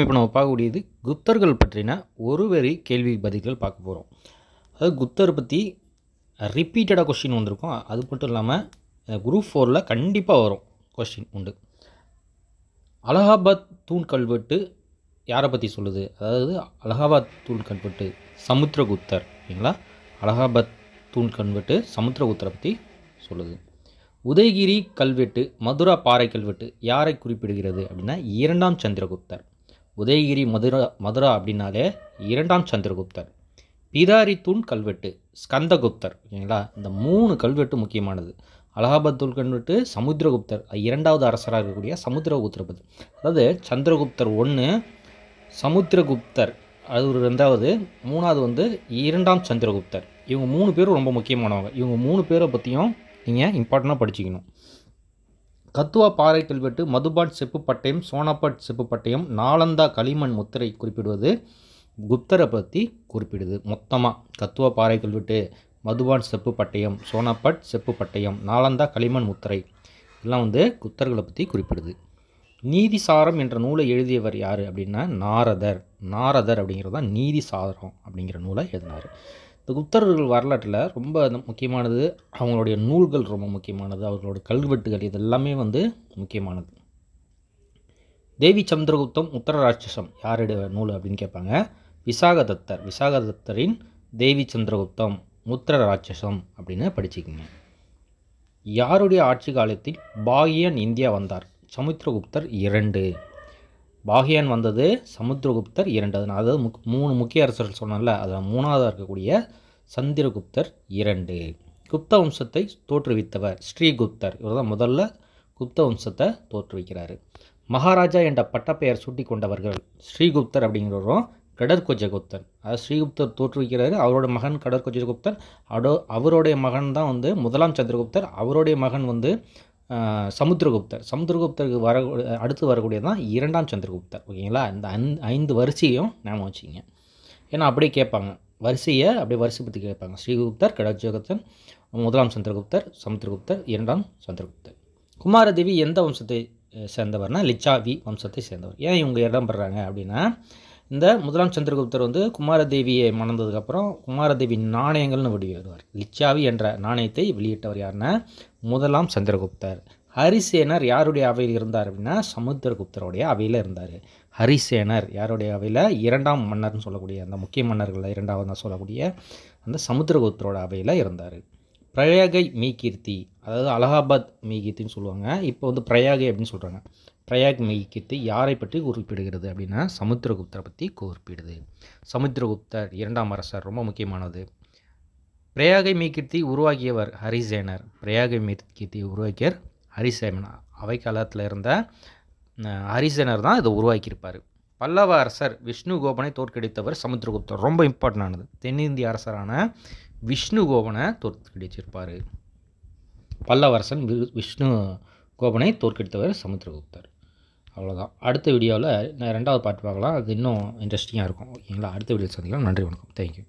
இப்போ நம்ம பார்க்கக்கூடியது குப்தர்கள் பற்றின ஒரு வரி கேள்வி பதில்கள் பார்க்க போகிறோம் அதாவது குப்தர் பற்றி ரிப்பீட்டடாக கொஸ்டின் வந்திருக்கும். அது மட்டும் இல்லாமல் குரூப் ஃபோரில் கண்டிப்பாக வரும் கொஸ்டின் உண்டு. அலகாபாத் தூண் கல்வெட்டு யாரை பற்றி சொல்லுது? அதாவது அலகாபாத் தூண் கல்வெட்டு சமுத்திரகுப்தர் ஓகேங்களா அலகாபாத் தூண் கல்வெட்டு சமுத்திரகுப்தரை பற்றி சொல்லுது. உதயகிரி கல்வெட்டு மதுரா பாறை கல்வெட்டு யாரை குறிப்பிடுகிறது அப்படின்னா இரண்டாம் சந்திரகுப்தர். உதயகிரி மதுரா மதுரா அப்படின்னாலே இரண்டாம் சந்திரகுப்தர் பிதாரி தூண் கல்வெட்டு ஸ்கந்தகுப்தர் ஓகேங்களா? இந்த மூணு கல்வெட்டு முக்கியமானது. அலகாபாத் தூள் கல்வெட்டு சமுத்திரகுப்தர் இரண்டாவது அரசராக இருக்கக்கூடிய சமுத்திரகுப்தர் பற்றி அதாவது சந்திரகுப்தர் ஒன்று சமுத்திரகுப்தர் அது ஒரு ரெண்டாவது மூணாவது வந்து இரண்டாம் சந்திரகுப்தர். இவங்க மூணு பேரும் ரொம்ப முக்கியமானவங்க. இவங்க மூணு பேரை பற்றியும் நீங்கள் இம்பார்ட்டண்ட்டாக படிச்சுக்கணும். கத்துவா பாறை கல்வெட்டு மதுபாட் செப்பு பட்டயம் சோனாபட் செப்பு பட்டயம் நாலந்தா களிமண் முத்திரை குறிப்பிடுவது குப்தரை பற்றி குறிப்பிடுது. மொத்தமாக கத்துவா பாறை கல்வெட்டு மதுபான் செப்பு பட்டயம் சோனாபட் செப்பு பட்டயம் நாலந்தா களிமண் முத்திரை இதெல்லாம் வந்து குப்தர்களை பற்றி குறிப்பிடுது. நீதிசாரம் என்ற நூலை எழுதியவர் யார் அப்படின்னா நாரதர். நாரதர் அப்படிங்கிறது தான் நீதிசாரம் அப்படிங்கிற நூலை எழுதினார். இந்த குப்தர்கள் வரலாற்றில் ரொம்ப முக்கியமானது அவங்களுடைய நூல்கள் ரொம்ப முக்கியமானது அவர்களோட கல்வெட்டுகள் இது எல்லாமே வந்து முக்கியமானது. தேவி சந்திரகுப்தம் உத்தரராட்சசம் யாருடைய நூல் அப்படின்னு கேட்பாங்க? விசாகதத்தர் விசாகதத்தரின் தேவி சந்திரகுப்தம் உத்தரராட்சசம் அப்படின்னு படிச்சுக்கோங்க. யாருடைய ஆட்சி காலத்தில் பாகியன் இந்தியா வந்தார்? சமுத்திரகுப்தர் இரண்டு. பாகியான் வந்தது சமுத்திரகுப்தர் இரண்டு அதாவது முக் மூணு முக்கிய அரசர்கள் சொன்னால அதில் மூணாவதாக இருக்கக்கூடிய சந்திரகுப்தர் இரண்டு. குப்த வம்சத்தை தோற்றுவித்தவர் ஸ்ரீகுப்தர். இவர் தான் முதல்ல குப்த வம்சத்தை தோற்றுவிக்கிறார். மகாராஜா என்ற பட்டப்பெயர் சூட்டி கொண்டவர்கள் ஸ்ரீகுப்தர் அப்படிங்கிறவரும் கடற்கொஜகுப்தர் அது ஸ்ரீகுப்தர் தோற்றுவிக்கிறாரு அவரோட மகன் கடற்கொஜகுப்தர் அடோ அவருடைய மகன் தான் வந்து முதலாம் சந்திரகுப்தர். அவருடைய மகன் வந்து சமுத்திரகுப்தர். சமுத்திரகுப்தருக்கு வர அடுத்து வரக்கூடியது தான் இரண்டாம் சந்திரகுப்தர் ஓகேங்களா? இந்த அந் ஐந்து வரிசையும் ஞாபகம் வச்சுக்கிங்க. ஏன்னா அப்படியே கேட்பாங்க. வரிசையை அப்படியே வரிசை பற்றி கேட்பாங்க. ஸ்ரீகுப்தர் கடஜோகத்தன் முதலாம் சந்திரகுப்தர் சமுத்திரகுப்தர் இரண்டாம் சந்திரகுப்தர். குமாரதேவி எந்த வம்சத்தை சேர்ந்தவர்னா லிச்சாவி வம்சத்தை சேர்ந்தவர். ஏன் இவங்க இடம் பெறாங்க அப்படின்னா இந்த முதலாம் சந்திரகுப்தர் வந்து குமாரதேவியை மணந்ததுக்கப்புறம் குமாரதேவி நாணயங்கள்னு வெளியிடுவார் லிச்சாவி என்ற நாணயத்தை வெளியிட்டவர் யாருன்னா முதலாம் சந்திரகுப்தர். ஹரிசேனர் யாருடைய அவையில் இருந்தார் அப்படின்னா சமுத்திரகுப்தருடைய அவையில் இருந்தார். ஹரிசேனர் யாருடைய அவையில்? இரண்டாம் மன்னர்னு சொல்லக்கூடிய அந்த முக்கிய மன்னர்களில் இரண்டாவது சொல்லக்கூடிய அந்த சமுத்திரகுப்தரோட அவையில் இருந்தார். பிரயாகை மீகீர்த்தி அதாவது அலகாபாத் மீகீர்த்தின்னு சொல்லுவாங்க. இப்போ வந்து பிரயாகை அப்படின்னு சொல்கிறாங்க பிரயாக் மீகீர்த்தி யாரை பற்றி குறிப்பிடுகிறது அப்படின்னா சமுத்திரகுப்தரை பற்றி குறிப்பிடுது. சமுத்திரகுப்தர் இரண்டாம் அரசர் ரொம்ப முக்கியமானது. பிரயாகை மெய்கீர்த்தி உருவாக்கியவர் ஹரிசேனர். பிரயாகை மெய்கீர்த்தி உருவாக்கியர் ஹரிசேனர் அவை காலத்தில் இருந்த ஹரிசேனர் தான் இதை உருவாக்கியிருப்பார். பல்லவ அரசர் விஷ்ணு கோபனை தோற்கடித்தவர் சமுத்திரகுப்தர். ரொம்ப இம்பார்ட்டண்டானது தென்னிந்திய அரசரான விஷ்ணு கோபனை தோற்கடிச்சிருப்பார் பல்லவரசன் விஷ்ணு கோபனை தோற்கடித்தவர் சமுத்திரகுப்தர். அவ்வளோதான் அடுத்த வீடியோவில் நான் ரெண்டாவது பாட்டு பார்க்கலாம். அது இன்னும் இன்ட்ரெஸ்டிங்காக இருக்கும். ஓகேங்களா? அடுத்த வீடியோ சந்திக்கலாம். நன்றி வணக்கம். தேங்க்யூ